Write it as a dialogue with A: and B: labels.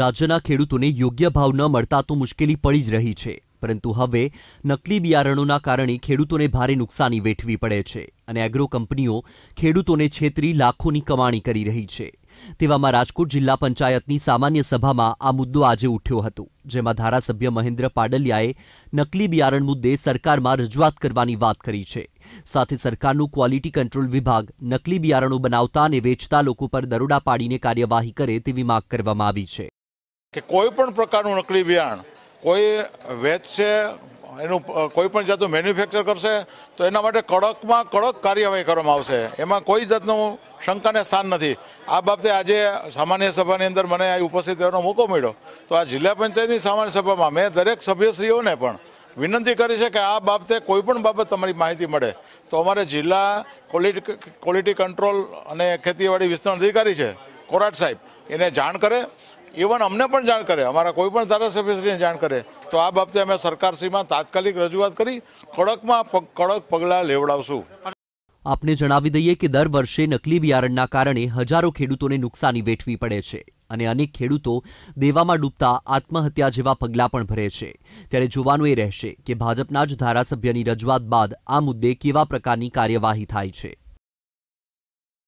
A: રાજ્યના ખેડૂતોને યોગ્ય ભાવ ન મળતા તો મુશ્કેલી પડી જ રહી છે. પરંતુ હવે નકલી બિયારણોના કારણે ખેડૂતોને ભારે નુકસાની વેઠવી પડે છે અને એગ્રો કંપનીઓ ખેડૂતોને છેતરી લાખોની કમાણી કરી રહી છે. તેવામાં રાજકોટ જિલ્લા પંચાયતની સામાન્ય સભામાં આ મુદ્દો આજે ઉઠ્યો હતો, જેમાં ધારાસભ્ય મહેન્દ્ર પાડલિયાએ નકલી બિયારણ મુદ્દે સરકારમાં રજૂઆત કરવાની વાત કરી છે. સાથે સરકારનું ક્વોલિટી કંટ્રોલ વિભાગ નકલી બિયારણો બનાવતા અને વેચતા લોકો પર દરોડા પાડીને કાર્યવાહી કરે તેવી માંગ કરવામાં આવી છે.
B: કે કોઈ પણ પ્રકારનું નકલી બિયાણ કોઈ વેચશે, એનું કોઈ પણ જાતનું મેન્યુફેક્ચર કરશે, તો એના માટે કડકમાં કડક કાર્યવાહી કરવામાં આવશે. એમાં કોઈ જાતનું શંકાને સ્થાન નથી. આ બાબતે આજે સામાન્ય સભાની અંદર મને આ ઉપસ્થિત રહેવાનો મોકો મળ્યો. તો આ જિલ્લા પંચાયતની સામાન્ય સભામાં મેં દરેક સભ્યશ્રીઓને પણ વિનંતી કરી છે કે આ બાબતે કોઈ પણ બાબત તમારી માહિતી મળે. તો અમારે જિલ્લા ક્વોલિટી ક્વોલિટી કંટ્રોલ અને ખેતીવાડી વિસ્તરણ અધિકારી છે, કોરાટ સાહેબ, એને જાણ કરે. ઇવન અમને પણ જાણ કરે. અમારા કોઈ પણ ધારાસભ્યશ્રીને જાણ કરે. તો આ બાબતે અમે સરકારશ્રીમાં તાત્કાલિક રજૂઆત કરી, કડકમાં કડક પગલાં લેવડાવશું.
A: આપને જણાવી દઈએ કે દર વર્ષે નકલી બિયારણના કારણે હજારો ખેડૂતોને નુકસાની વેઠવી પડે છે અને અનેક ખેડૂતો દેવામાં ડૂબતા આત્મહત્યા જેવા પગલાં પણ ભરે છે. ત્યારે જોવાનું એ રહેશે કે ભાજપના જ ધારાસભ્યની રજૂઆત બાદ આ મુદ્દે કેવા પ્રકારની કાર્યવાહી થાય છે.